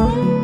么？